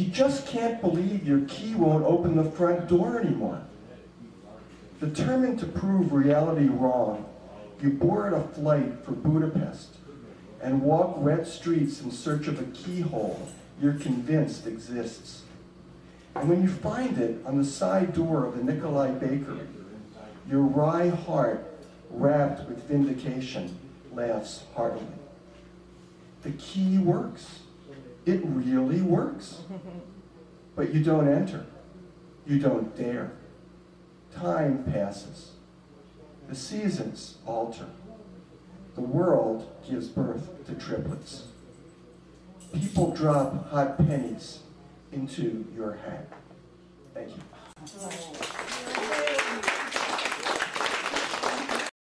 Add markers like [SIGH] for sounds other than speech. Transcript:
You just can't believe your key won't open the front door anymore. Determined to prove reality wrong, you board a flight for Budapest and walk wet streets in search of a keyhole you're convinced exists. And when you find it on the side door of the Nikolai Bakery, your wry heart, wrapped with vindication, laughs heartily. The key works. It really works. [LAUGHS] But you don't enter. You don't dare. Time passes. The seasons alter. The world gives birth to triplets. People drop hot pennies into your hat. Thank you.